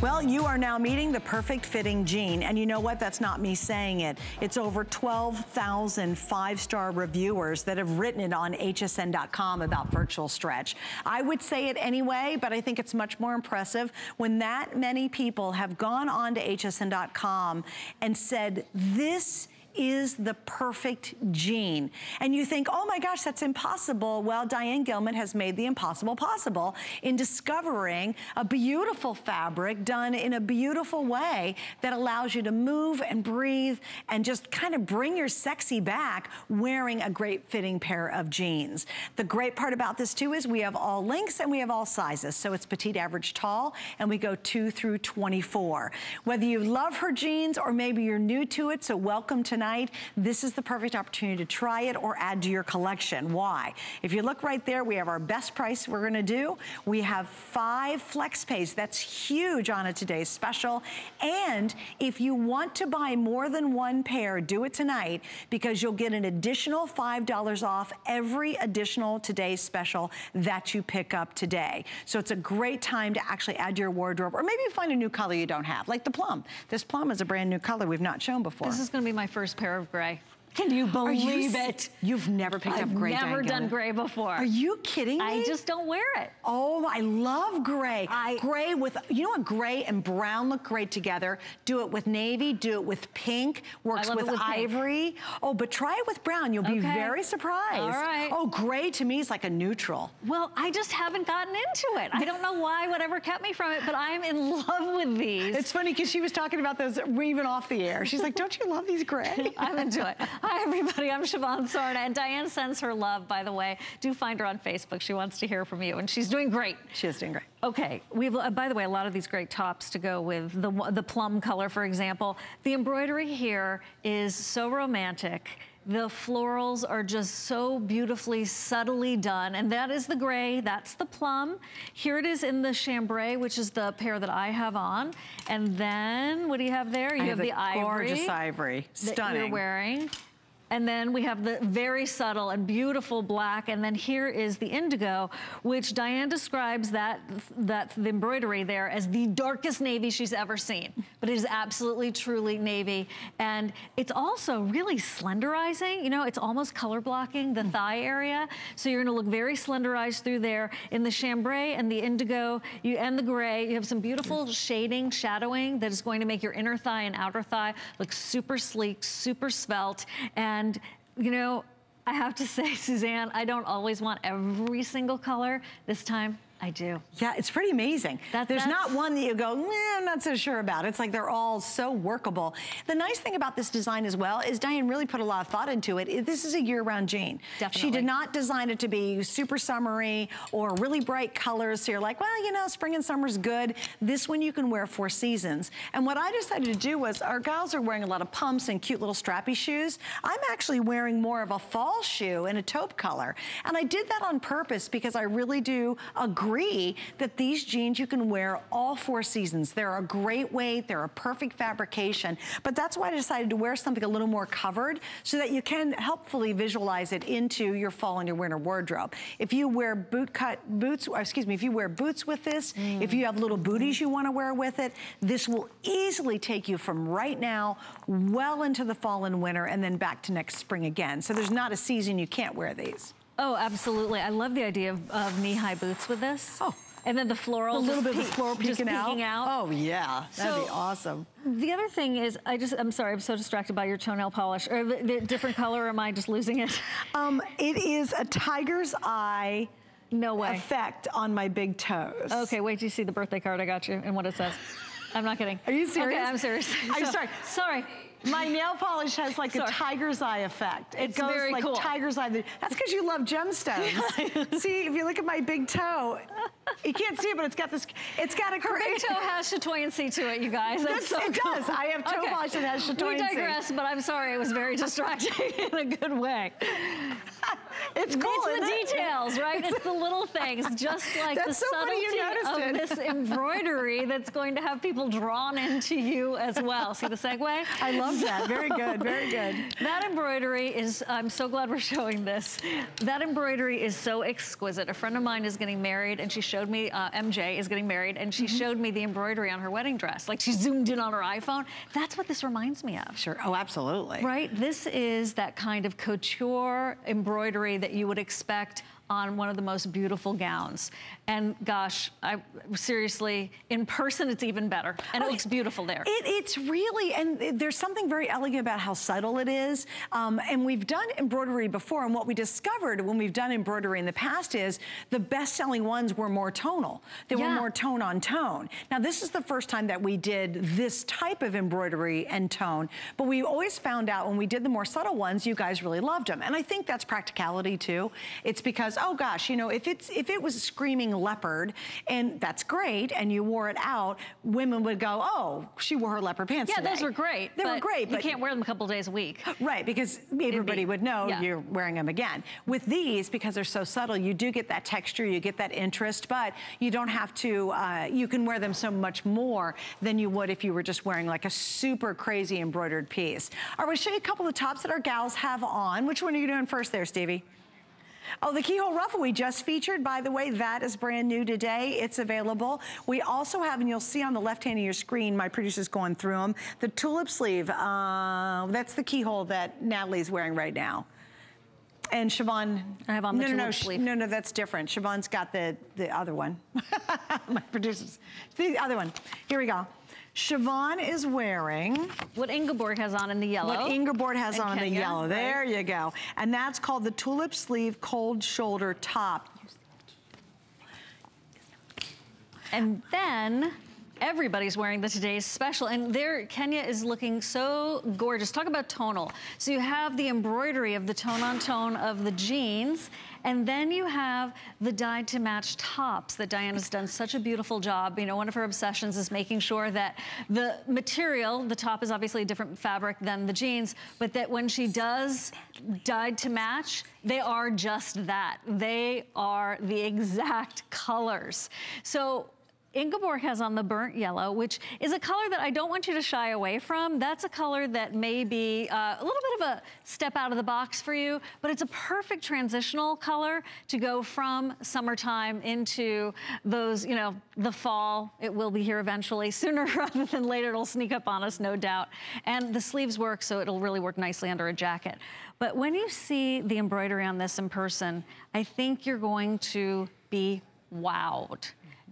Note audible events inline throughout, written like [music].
Well, you are now meeting the perfect fitting jean. And you know what? That's not me saying it. It's over 12,000 five-star reviewers that have written it on hsn.com about virtual stretch. I would say it anyway, but I think it's much more impressive when that many people have gone on to hsn.com and said, this is the perfect jean. And you think, oh my gosh, that's impossible. Well, Diane Gilman has made the impossible possible in discovering a beautiful fabric done in a beautiful way that allows you to move and breathe and just kind of bring your sexy back wearing a great fitting pair of jeans. The great part about this too is we have all lengths and we have all sizes. So it's petite, average, tall, and we go two through 24. Whether you love her jeans or maybe you're new to it, so welcome tonight tonight, this is the perfect opportunity to try it or add to your collection. Why? If you look right there, we have our best price we're gonna do. We have five flex pays. That's huge on a today's special. And if you want to buy more than one pair, do it tonight because you'll get an additional $5 off every additional today's special that you pick up today. So it's a great time to actually add to your wardrobe or maybe find a new color you don't have, like the plum. This plum is a brand new color we've not shown before. This is gonna be my first pair of gray. Can you believe you, it? You've never picked I've up gray. I've never done gray before. Are you kidding me? I just don't wear it. Oh, I love gray. I, gray with, you know what, gray and brown look great together. Do it with navy, do it with pink, works with, with, ivory. Pink. Oh, but try it with brown. You'll be very surprised. All right. Oh, gray to me is like a neutral. Well, I just haven't gotten into it. I don't know why, whatever kept me from it, but I'm in love with these. It's funny because she was talking about those even off the air. She's like, don't you love these gray? [laughs] I'm into it. Hi, everybody. I'm Shivan Sarna, and Diane sends her love, by the way. Do find her on Facebook. She wants to hear from you, and she's doing great. She is doing great. Okay, we've, uh, by the way, a lot of these great tops to go with the, the plum color, for example. The embroidery here is so romantic. The florals are just so beautifully, subtly done. And that is the gray, that's the plum. Here it is in the chambray, which is the pair that I have on. And then, what do you have there? You have, have the ivory. gorgeous ivory, stunning. That you're wearing. And then we have the very subtle and beautiful black. And then here is the indigo, which Diane describes that, that the embroidery there as the darkest navy she's ever seen. But it is absolutely, truly navy. And it's also really slenderizing. You know, it's almost color blocking the thigh area. So you're gonna look very slenderized through there. In the chambray and the indigo you, and the gray, you have some beautiful shading, shadowing that is going to make your inner thigh and outer thigh look super sleek, super svelte. And and, you know, I have to [laughs] say, Suzanne, I don't always want every single color. This time, I do. Yeah, it's pretty amazing. That, There's not one that you go, I'm not so sure about. It's like they're all so workable. The nice thing about this design as well is Diane really put a lot of thought into it. This is a year-round jean. Definitely. She did not design it to be super summery or really bright colors. So you're like, well, you know, spring and summer's good. This one you can wear four seasons. And what I decided to do was, our gals are wearing a lot of pumps and cute little strappy shoes. I'm actually wearing more of a fall shoe in a taupe color. And I did that on purpose because I really do agree agree that these jeans you can wear all four seasons. They're a great weight, they're a perfect fabrication, but that's why I decided to wear something a little more covered so that you can helpfully visualize it into your fall and your winter wardrobe. If you wear boot cut boots, excuse me, if you wear boots with this, mm. if you have little booties you wanna wear with it, this will easily take you from right now well into the fall and winter and then back to next spring again. So there's not a season you can't wear these. Oh, absolutely. I love the idea of, of knee-high boots with this. Oh. And then the floral, a little bit of floral peeking out. out. Oh yeah, that'd so, be awesome. The other thing is, I just, I'm sorry, I'm so distracted by your toenail polish. Or the, the different [laughs] color, am I just losing it? Um, it is a tiger's eye no way. effect on my big toes. Okay, wait till you see the birthday card I got you and what it says. I'm not kidding. Are you serious? Okay, I'm serious. [laughs] I'm so, sorry. Sorry. My nail polish has like Sorry. a tiger's eye effect. It it's goes like cool. tiger's eye. That's because you love gemstones. [laughs] see, if you look at my big toe, you can't see it, but it's got this, it's got a Her big toe has chatoyancy to it, you guys. That's so it cool. does. I have toe okay. polish that has chatoyancy. We digress, but I'm sorry, it was very distracting [laughs] in a good way. [laughs] it's cool, It's the details, right? It's the little [laughs] things, just like the so subtlety of it. this embroidery that's going to have people drawn into you as well. See the segue? I love that. Very good, very good. That embroidery is, I'm so glad we're showing this. That embroidery is so exquisite. A friend of mine is getting married and she showed showed me, uh, MJ is getting married, and she mm -hmm. showed me the embroidery on her wedding dress. Like she zoomed in on her iPhone. That's what this reminds me of. Sure, oh, absolutely. Right, this is that kind of couture embroidery that you would expect on one of the most beautiful gowns. And gosh, I seriously, in person, it's even better. And it looks beautiful there. It, it's really, and there's something very elegant about how subtle it is. Um, and we've done embroidery before, and what we discovered when we've done embroidery in the past is the best-selling ones were more tonal. They yeah. were more tone on tone. Now, this is the first time that we did this type of embroidery and tone, but we always found out when we did the more subtle ones, you guys really loved them. And I think that's practicality too. It's because oh gosh, you know, if it's if it was a screaming leopard, and that's great, and you wore it out, women would go, oh, she wore her leopard pants Yeah, today. those were great. They were great, but you can't wear them a couple days a week. Right, because everybody be, would know yeah. you're wearing them again. With these, because they're so subtle, you do get that texture, you get that interest, but you don't have to, uh, you can wear them so much more than you would if you were just wearing like a super crazy embroidered piece. I we'll show you a couple of tops that our gals have on. Which one are you doing first there, Stevie? Oh, the keyhole ruffle we just featured, by the way, that is brand new today. It's available. We also have, and you'll see on the left hand of your screen, my producer's going through them, the tulip sleeve. Uh, that's the keyhole that Natalie's wearing right now. And Shivan, I have on the no, no, no, sleeve. No, no, that's different. Shivan's got the, the other one. [laughs] my producer's, the other one. Here we go. Shivan is wearing... What Ingeborg has on in the yellow. What Ingeborg has on Kenya, in the yellow. Right. There you go. And that's called the Tulip Sleeve Cold Shoulder Top. And then everybody's wearing the today's special and there Kenya is looking so gorgeous talk about tonal so you have the embroidery of the tone on tone of the jeans and then you have the dyed to match tops that Diana's done such a beautiful job. You know, one of her obsessions is making sure that the material, the top is obviously a different fabric than the jeans, but that when she does dyed to match, they are just that. They are the exact colors. So Ingeborg has on the burnt yellow, which is a color that I don't want you to shy away from. That's a color that may be uh, a little bit of a step out of the box for you, but it's a perfect transitional color to go from summertime into those, you know, the fall. It will be here eventually. [laughs] Sooner rather than later, it'll sneak up on us, no doubt. And the sleeves work, so it'll really work nicely under a jacket. But when you see the embroidery on this in person, I think you're going to be wowed.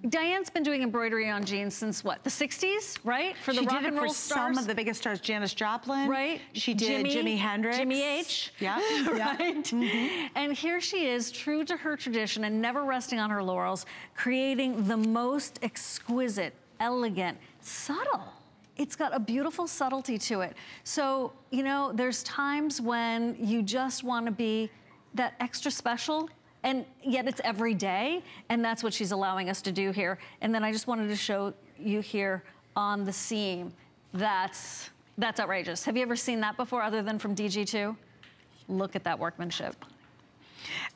Diane's been doing embroidery on jeans since what, the 60s, right? For the she rock and roll stars. some of the biggest stars, Janis Joplin. Right. She did Jimi, Jimi Hendrix. Jimmy H. Yeah. [laughs] right. Mm -hmm. And here she is, true to her tradition and never resting on her laurels, creating the most exquisite, elegant, subtle it's got a beautiful subtlety to it. So, you know, there's times when you just want to be that extra special and yet it's every day, and that's what she's allowing us to do here. And then I just wanted to show you here on the seam. That's, that's outrageous. Have you ever seen that before other than from DG2? Look at that workmanship.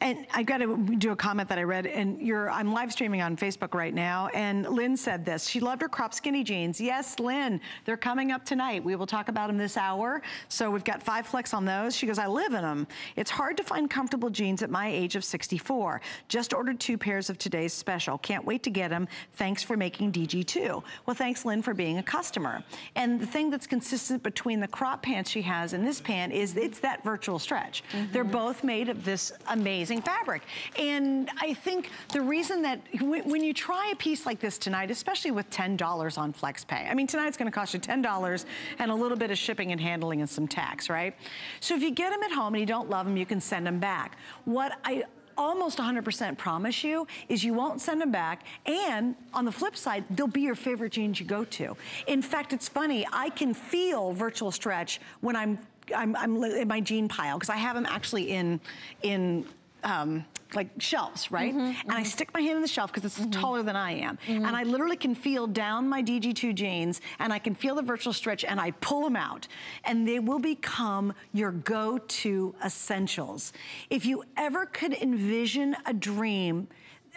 And I got to do a comment that I read, and you're, I'm live streaming on Facebook right now, and Lynn said this. She loved her crop skinny jeans. Yes, Lynn, they're coming up tonight. We will talk about them this hour. So we've got five flex on those. She goes, I live in them. It's hard to find comfortable jeans at my age of 64. Just ordered two pairs of today's special. Can't wait to get them. Thanks for making DG2. Well, thanks, Lynn, for being a customer. And the thing that's consistent between the crop pants she has and this pant is it's that virtual stretch. Mm -hmm. They're both made of this amazing fabric. And I think the reason that when you try a piece like this tonight, especially with $10 on FlexPay, I mean, tonight's gonna cost you $10 and a little bit of shipping and handling and some tax, right? So if you get them at home and you don't love them, you can send them back. What I almost 100% promise you is you won't send them back and on the flip side they'll be your favorite jeans you go to in fact it's funny I can feel virtual stretch when I'm I'm, I'm in my jean pile because I have them actually in in um, like shelves, right? Mm -hmm, and mm -hmm. I mm-hmm. stick my hand in the shelf because it's mm -hmm. taller than I am. Mm-hmm. And I literally can feel down my DG2 jeans and I can feel the virtual stretch and I pull them out. And they will become your go-to essentials. If you ever could envision a dream,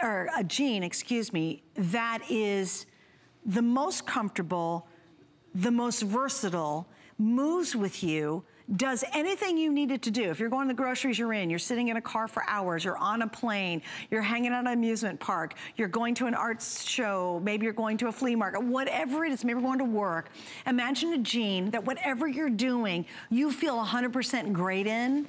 or a jean, excuse me, that is the most comfortable, the most versatile, moves with you, does anything you need it to do. If you're going to the groceries, you're in, you're sitting in a car for hours, you're on a plane, you're hanging out at an amusement park, you're going to an arts show, maybe you're going to a flea market, whatever it is, maybe you're going to work. Imagine a jean that whatever you're doing, you feel 100% great in.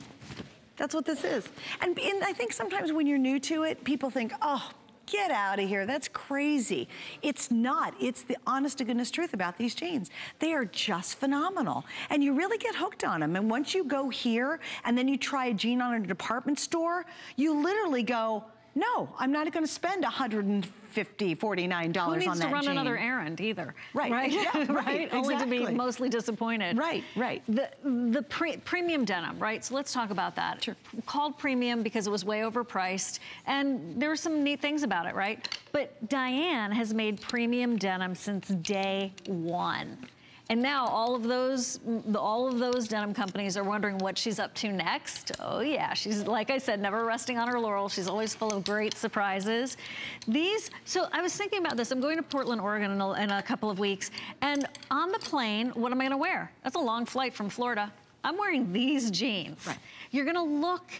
That's what this is. And, and I think sometimes when you're new to it, people think, oh, Get out of here, that's crazy. It's not, it's the honest to goodness truth about these jeans. They are just phenomenal. And you really get hooked on them. And once you go here and then you try a jean on a department store, you literally go, no, I'm not gonna spend 150 $49 Who needs on to run jean. another errand either? Right, right, yeah, [laughs] right, right? Only to be mostly disappointed. Right, right. The the pre premium denim, right? So let's talk about that. Sure. Called premium because it was way overpriced, and there were some neat things about it, right? But Diane has made premium denim since day one. And now all of those, all of those denim companies are wondering what she's up to next. Oh yeah, she's, like I said, never resting on her laurels. She's always full of great surprises. These, so I was thinking about this. I'm going to Portland, Oregon in a, in a couple of weeks. And on the plane, what am I gonna wear? That's a long flight from Florida. I'm wearing these jeans. Right. You're gonna look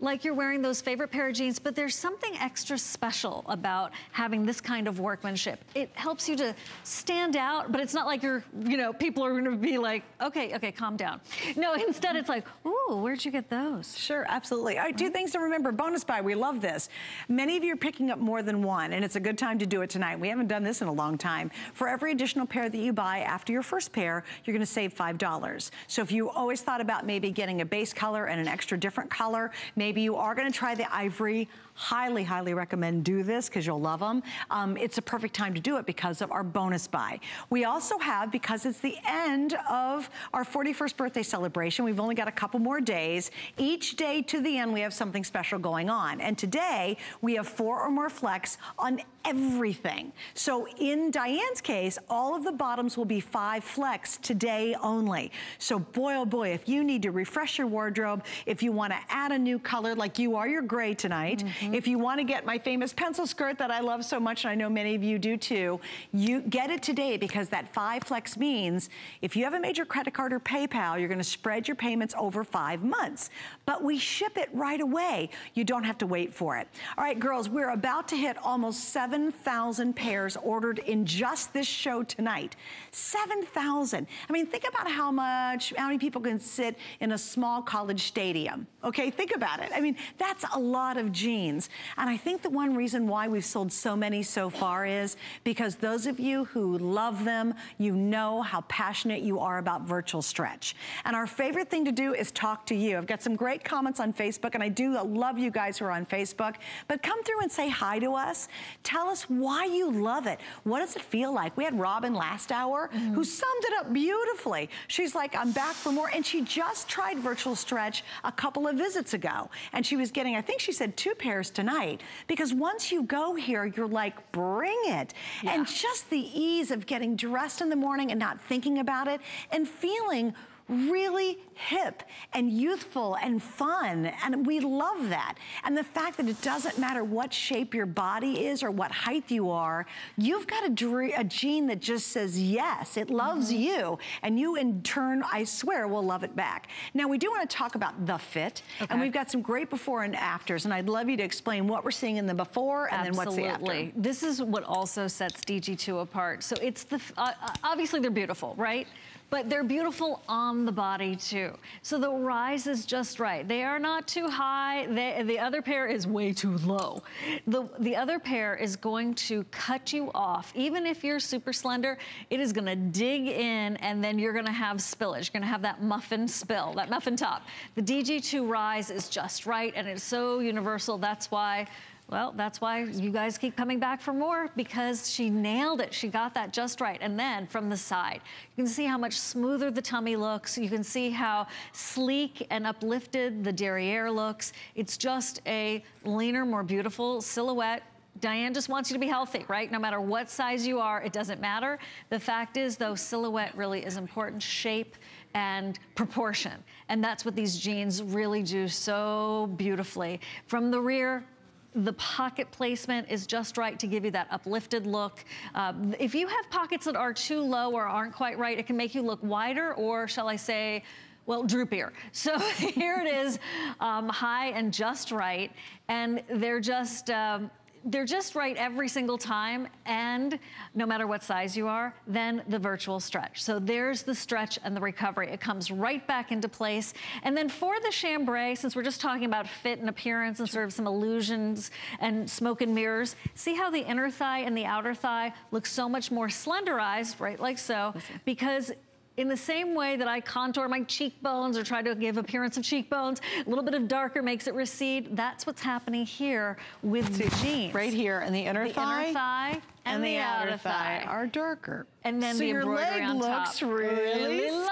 like you're wearing those favorite pair of jeans, but there's something extra special about having this kind of workmanship. It helps you to stand out, but it's not like you're, you know, people are gonna be like, okay, okay, calm down. No, [laughs] instead it's like, ooh, where'd you get those? Sure, absolutely. All right, two things to remember. Bonus buy, we love this. Many of you are picking up more than one, and it's a good time to do it tonight. We haven't done this in a long time. For every additional pair that you buy after your first pair, you're gonna save $5. So if you always thought about maybe getting a base color and an extra different color, maybe you are gonna try the ivory, highly, highly recommend do this because you'll love them. Um, it's a perfect time to do it because of our bonus buy. We also have, because it's the end of our 41st birthday celebration, we've only got a couple more days. Each day to the end, we have something special going on. And today, we have four or more flex on everything. So in Diane's case, all of the bottoms will be five flex today only. So boy, oh boy, if you need to refresh your wardrobe, if you wanna add a new color like you are your gray tonight, mm-hmm. if you wanna get my famous pencil skirt that I love so much, and I know many of you do too, you get it today because that five flex means if you have a major credit card or PayPal, you're gonna spread your payments over five months. But we ship it right away. You don't have to wait for it. All right, girls, we're about to hit almost 7,000 pairs ordered in just this show tonight. 7,000. I mean, think about how much, how many people can sit in a small college stadium. Okay, think about it. I mean, that's a lot of jeans. And I think the one reason why we've sold so many so far is because those of you who love them, you know how passionate you are about virtual stretch. And our favorite thing to do is talk to you. I've got some great comments on Facebook, and I do love you guys who are on Facebook, but come through and say hi to us. Tell us why you love it. What does it feel like? We had Robin last hour mm-hmm. who summed it up beautifully. She's like, I'm back for more. And she just tried virtual stretch a couple of visits ago. And she was getting, I think she said two pairs tonight. Because once you go here, you're like, bring it. And just the ease of getting dressed in the morning and not thinking about it and feeling really hip and youthful and fun. And we love that. And the fact that it doesn't matter what shape your body is or what height you are, you've got a, a jean that just says yes, it loves you. And you in turn, I swear, will love it back. Now we do want to talk about the fit. Okay. And we've got some great before and afters. And I'd love you to explain what we're seeing in the before and then what's the after. This is what also sets DG2 apart. So it's the, uh, obviously they're beautiful, right? But they're beautiful on the body too. So the rise is just right. They are not too high. They, the other pair is way too low. The, the other pair is going to cut you off. Even if you're super slender, it is gonna dig in and then you're gonna have spillage. You're gonna have that muffin spill, that muffin top. The DG2 rise is just right and it's so universal. That's why well, that's why you guys keep coming back for more because she nailed it. She got that just right. And then from the side, you can see how much smoother the tummy looks. You can see how sleek and uplifted the derriere looks. It's just a leaner, more beautiful silhouette. Diane just wants you to be healthy, right? No matter what size you are, it doesn't matter. The fact is, though, silhouette really is important. Shape and proportion. And that's what these jeans really do so beautifully. From the rear, the pocket placement is just right to give you that uplifted look. Uh, if you have pockets that are too low or aren't quite right, it can make you look wider or shall I say, well, droopier. [laughs] So here it is, um, high and just right. And they're just, um, they're just right every single time and no matter what size you are, then the virtual stretch. So there's the stretch and the recovery. It comes right back into place. And then for the chambray, since we're just talking about fit and appearance and sort of some illusions and smoke and mirrors, see how the inner thigh and the outer thigh look so much more slenderized, right, like so, because in the same way that I contour my cheekbones or try to give appearance of cheekbones, a little bit of darker makes it recede. That's what's happening here with the jeans. Right here in the inner the thigh. inner thigh and, and the, the outer thigh. thigh are darker. And then so the your leg on looks really, and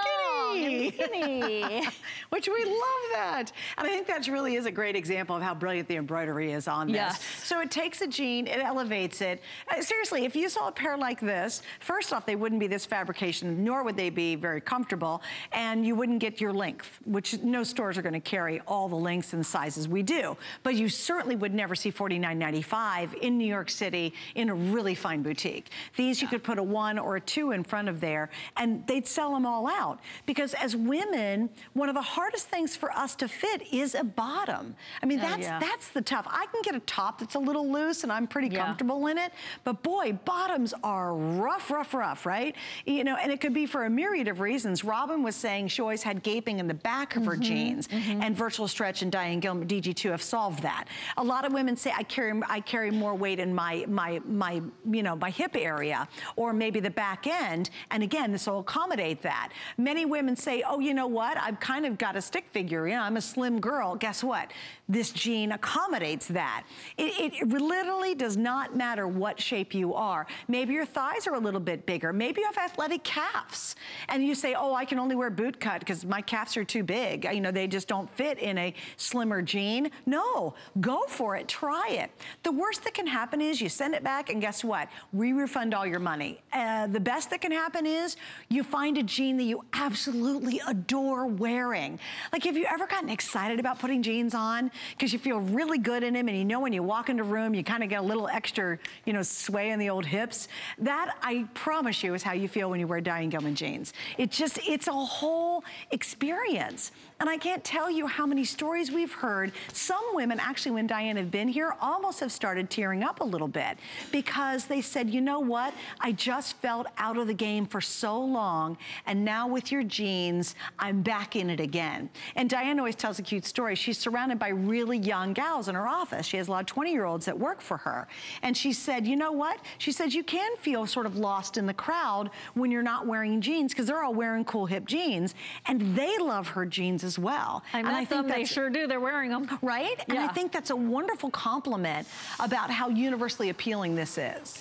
skinny. [laughs] skinny. [laughs] Which we love that. And I think that really is a great example of how brilliant the embroidery is on this. Yes. So it takes a jean, it elevates it. Uh, seriously, if you saw a pair like this, first off, they wouldn't be this fabrication, nor would they be very comfortable, and you wouldn't get your length, which no stores are gonna carry all the lengths and sizes we do. But you certainly would never see $49.95 in New York City in a really fine boutique. These you could put a one or a two in front of there, and they'd sell them all out. Because as women, one of the hardest things for us to fit is a bottom. I mean, Oh, that's, yeah. that's the tough. I can get a top that's a little loose and I'm pretty Yeah. comfortable in it, but boy, bottoms are rough, rough, rough, right? You know, and it could be for a myriad of reasons. Robin was saying she always had gaping in the back of her Mm-hmm, jeans, and Virtual Stretch and Diane Gilman DG2 have solved that. A lot of women say I carry I carry more weight in my my my you know my hip area or maybe the back end, and again, this will accommodate that. Many women say, oh, you know what? I've kind of got a stick figure. You know, I'm a slim girl. Guess what? This jean accommodates that. It, it literally does not matter what shape you are. Maybe your thighs are a little bit bigger. Maybe you have athletic calves, and you say, oh, I can only wear boot cut because my calves are too big. You know, they just don't fit in a slimmer jean. No, go for it. Try it. The worst that can happen is you send it back, and guess what? We refund all your money. Uh, the best that can happen is you find a jean that you absolutely adore wearing. Like, have you ever gotten excited about putting jeans on because you feel really good in them, and you know when you walk into a room, you kind of get a little extra, you know, sway in the old hips? That, I promise you, is how you feel when you wear Diane Gilman jeans. It just, it's a whole experience. And I can't tell you how many stories we've heard. Some women, actually, when Diane had been here, almost have started tearing up a little bit because they said, you know what? I just felt out of the game for so long, and now with your jeans, I'm back in it again. And Diane always tells a cute story. She's surrounded by really young gals in her office. She has a lot of 20-year-olds that work for her. And she said, you know what? She said, you can feel sort of lost in the crowd when you're not wearing jeans because they're all wearing cool hip jeans, and they love her jeans as well. I and met I think they sure do, they're wearing them. Right? And I think that's a wonderful compliment about how universally appealing this is.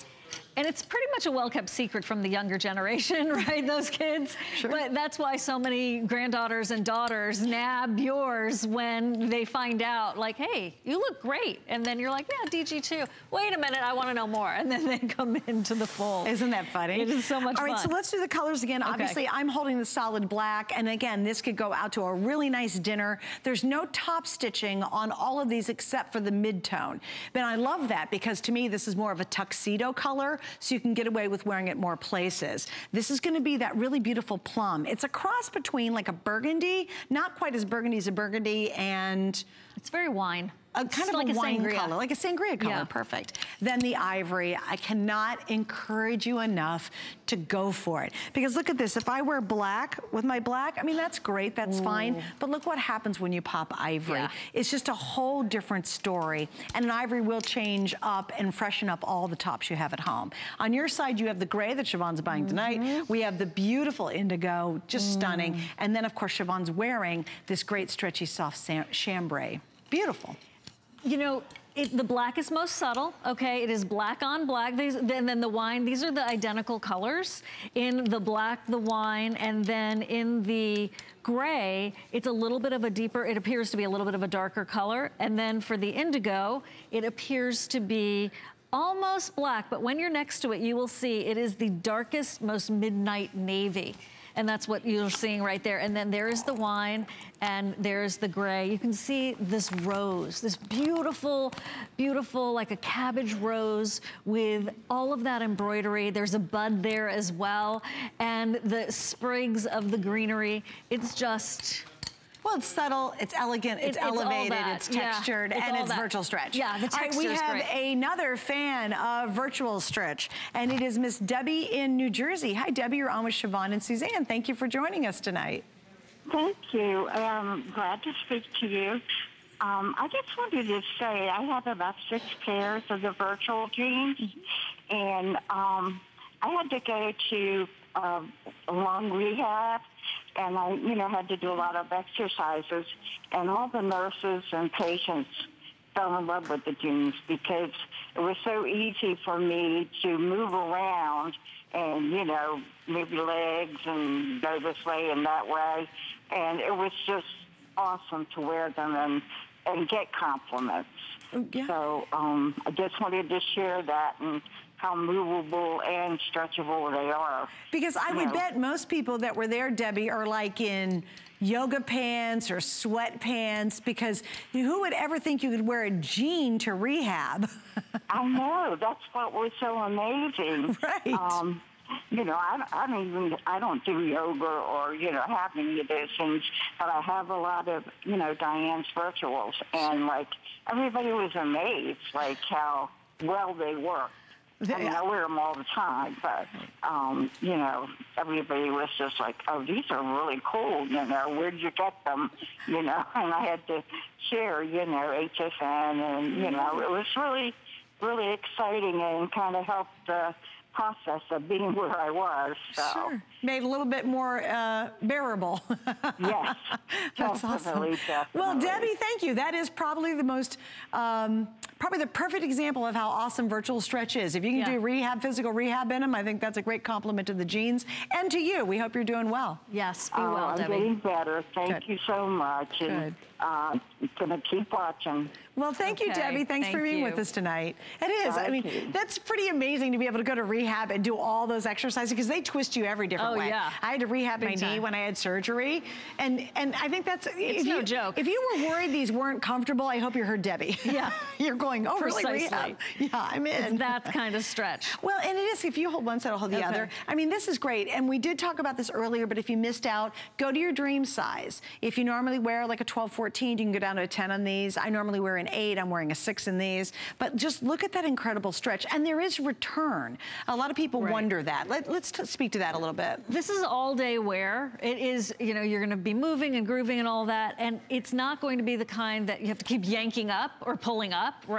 And it's pretty much a well-kept secret from the younger generation, [laughs] right, those kids? Sure. But that's why so many granddaughters and daughters nab yours when they find out, like, hey, you look great. And then you're like, yeah, DG2. Wait a minute, I wanna know more. And then they come [laughs] into the fold. Isn't that funny? It is so much fun. All right, fun. so let's do the colors again. Obviously, I'm holding the solid black, and again, this could go out to a really nice dinner. There's no top stitching on all of these except for the mid-tone. But I love that because to me, this is more of a tuxedo color, so you can get away with wearing it more places. This is gonna be that really beautiful plum. It's a cross between like a burgundy, not quite as burgundy as a burgundy, and It's very wine. A It's kind of like a wine sangria. color, like a sangria color, Yeah. perfect. Then the ivory, I cannot encourage you enough to go for it. Because look at this, if I wear black with my black, I mean, that's great, that's fine, but look what happens when you pop ivory. Yeah. It's just a whole different story. And an ivory will change up and freshen up all the tops you have at home. On your side, you have the gray that Shivan's buying tonight. Mm-hmm. We have the beautiful indigo, just Mm. stunning. And then of course, Shivan's wearing this great stretchy soft chambray. Beautiful. You know, it, the black is most subtle, okay? It is black on black. These, then, then the wine, these are the identical colors. In the black, the wine, and then in the gray, it's a little bit of a deeper, it appears to be a little bit of a darker color. And then for the indigo, it appears to be almost black, but when you're next to it, you will see it is the darkest, most midnight navy. And that's what you're seeing right there. And then there is the wine and there's the gray. You can see this rose, this beautiful, beautiful, like a cabbage rose with all of that embroidery. There's a bud there as well. And the sprigs of the greenery. It's just, well, it's subtle, it's elegant, it's, it's elevated, it's textured, yeah, it's and it's that. virtual stretch. Yeah, the texture right, We have great. another fan of virtual stretch, and it is Miss Debbie in New Jersey. Hi, Debbie, you're on with Shivan and Suzanne. Thank you for joining us tonight. Thank you. I'm glad to speak to you. Um, I just wanted to say I have about six pairs of the virtual jeans, and um, I had to go to uh, a long rehab, and I, you know, had to do a lot of exercises, and all the nurses and patients fell in love with the jeans because it was so easy for me to move around and, you know, move your legs and go this way and that way. And it was just awesome to wear them and, and get compliments. Oh, yeah. So um, I just wanted to share that and how movable and stretchable they are. Because I would know. bet most people that were there, Debbie, are like in yoga pants or sweatpants because who would ever think you could wear a jean to rehab? [laughs] I know. That's what was so amazing. [laughs] Right. Um, you know, I, I don't even, I don't do yoga or, you know, have any of those things, but I have a lot of, you know, Diane's virtuals. And, like, everybody was amazed, like, how well they work. I mean, I wear them all the time, but um, you know, everybody was just like, "Oh, these are really cool." You know, where'd you get them? You know, [laughs] and I had to share, you know, HSN, and you know, it was really, really exciting and kind of helped. Uh, process of being [laughs] where I was. So. Sure. Made a little bit more uh, bearable. [laughs] yes. That's awesome. Definitely. Well, Debbie, thank you. That is probably the most, um, probably the perfect example of how awesome virtual stretch is. If you can yeah. do rehab, physical rehab in them, I think that's a great compliment to the jeans and to you. We hope you're doing well. Yes, be oh, well, I'm Debbie. getting better. Thank Good. you so much. Good. And, uh, gonna keep watching. Well, thank okay. you, Debbie. Thanks thank for being you. with us tonight. It is. Thank I mean, you. that's pretty amazing to be able to go to rehab and do all those exercises because they twist you every different oh, way. Yeah. I had to rehab Big my time. knee when I had surgery, and and I think that's it's if no you, joke. If you were worried these weren't comfortable, I hope you heard Debbie. Yeah, [laughs] you're going. Oh, Precisely. really? Rehab? Yeah, I'm in. It's that kind of stretch. [laughs] Well, and it is. If you hold one side, I'll hold the Okay. other. I mean, this is great. And we did talk about this earlier, but if you missed out, go to your dream size. If you normally wear like a 12, 14, you can go down to a 10 on these. I normally wear an 8. I'm wearing a 6 in these. But just look at that incredible stretch. And there is return. A lot of people Right. wonder that. Let, us speak to that a little bit. This is all day wear. It is, you know, you're going to be moving and grooving and all that. And it's not going to be the kind that you have to keep yanking up or pulling up, right?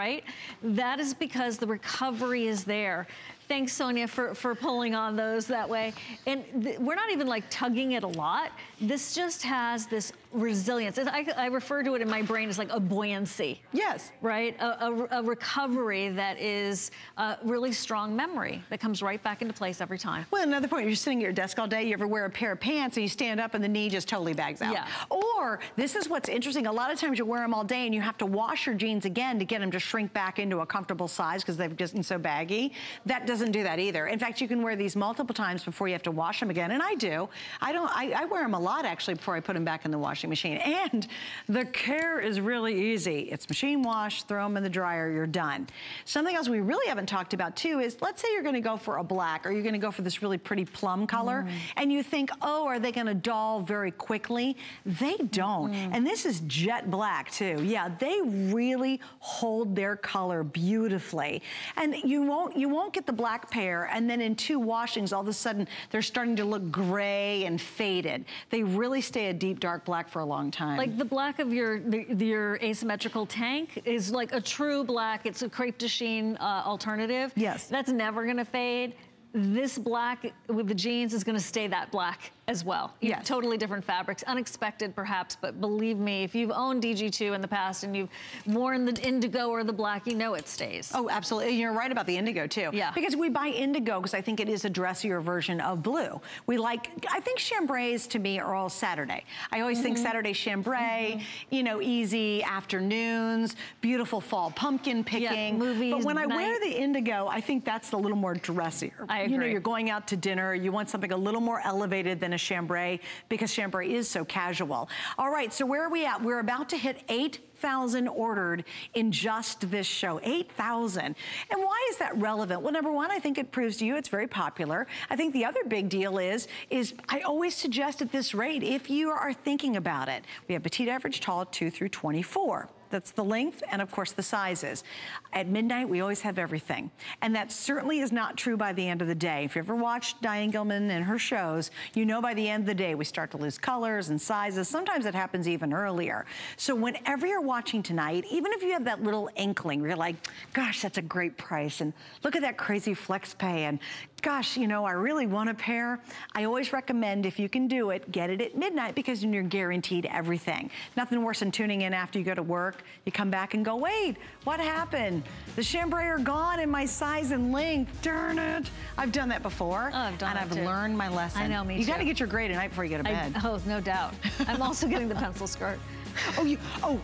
That is because the recovery is there. Thanks, Sonia, for, for pulling on those that way. And we're not even like tugging it a lot. This just has this resilience. I, I refer to it in my brain as like a buoyancy. Yes. Right? A, a, a recovery that is a really strong memory that comes right back into place every time. Well, another point, you're sitting at your desk all day, you ever wear a pair of pants and you stand up and the knee just totally bags out. Yeah. Or, this is what's interesting, a lot of times you wear them all day and you have to wash your jeans again to get them to shrink back into a comfortable size because they've gotten so baggy. That doesn't do that either. In fact, you can wear these multiple times before you have to wash them again, and I do. I don't, I, I wear them a lot actually before I put them back in the washing machine. And the care is really easy. It's machine wash, throw them in the dryer, you're done. Something else we really haven't talked about too is, let's say you're gonna go for a black or you're gonna go for this really pretty plum color, mm. and you think, oh, are they gonna dull very quickly? They don't. And this is jet black too. Yeah, they really hold their color beautifully. And you won't, you won't get the black pair and then in two washings, all of a sudden they're starting to look gray and faded. They really stay a deep dark black for a long time. Like the black of your the, your asymmetrical tank is like a true black. It's a crepe de chine uh, alternative. Yes. That's never gonna fade. This black with the jeans is gonna stay that black as well. Yes. Totally different fabrics, unexpected perhaps, but believe me, if you've owned DG2 in the past and you've worn the indigo or the black, you know it stays. Oh, absolutely. You're right about the indigo too. Yeah. Because we buy indigo because I think it is a dressier version of blue. We like, I think chambrays to me are all Saturday. I always think Mm-hmm. Saturday chambray, you know, easy afternoons, beautiful fall pumpkin picking. Yeah, movies, But when I wear the indigo, I think that's a little more dressier. I agree. You know, you're going out to dinner, you want something a little more elevated than a chambray because chambray is so casual. All right, so where are we at? We're about to hit eight 8,000 ordered in just this show, 8,000. And why is that relevant? Well, number one, I think it proves to you it's very popular. I think the other big deal is, is I always suggest at this rate, if you are thinking about it, we have petite, average, tall, 2 through 24. That's the length and of course the sizes. At midnight, we always have everything. And that certainly is not true by the end of the day. If you ever watched Diane Gilman and her shows, you know by the end of the day, we start to lose colors and sizes. Sometimes it happens even earlier. So whenever you're watching tonight, even if you have that little inkling you're like, gosh, that's a great price, and look at that crazy flex pay, and gosh, you know, I really want a pair, I always recommend if you can do it, get it at midnight because then you're guaranteed everything. Nothing worse than tuning in after you go to work, you come back and go, wait, what happened? The chambray are gone in my size and length, darn it. I've done that before. Oh, I've done And I've too. learned my lesson. I know, me You too. gotta get your grade at night before you go to bed. I, oh, no doubt. I'm also getting the pencil skirt. [laughs] oh, you, oh,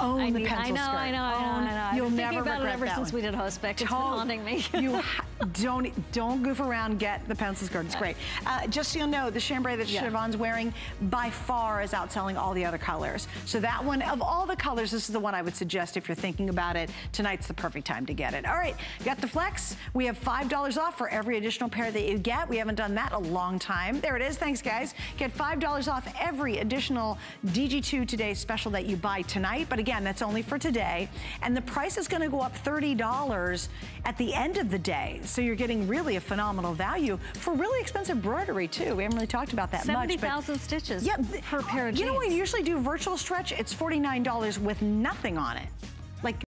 own I, the need, pencil I know, skirt. I know, I know, I oh, know. I've You'll been never thinking about it ever since one. we did host pick. It's been haunting me. you [laughs] don't don't goof around. Get the pencil skirt. It's great. Uh, just so you know, the chambray that Yeah. Shivan's wearing by far is outselling all the other colors. So that one, of all the colors, this is the one I would suggest if you're thinking about it. Tonight's the perfect time to get it. All right, got the flex. We have five dollars off for every additional pair that you get. We haven't done that a long time. There it is. Thanks, guys. Get five dollars off every additional DG2 Today special that you buy tonight. But again, that's only for today. And the price is going to go up $30 at the end of the day. So you're getting really a phenomenal value for really expensive embroidery too. We haven't really talked about that much. but- 70,000 stitches yeah, per pair of You know, jeans. we usually do virtual stretch. It's $49 with nothing on it. Like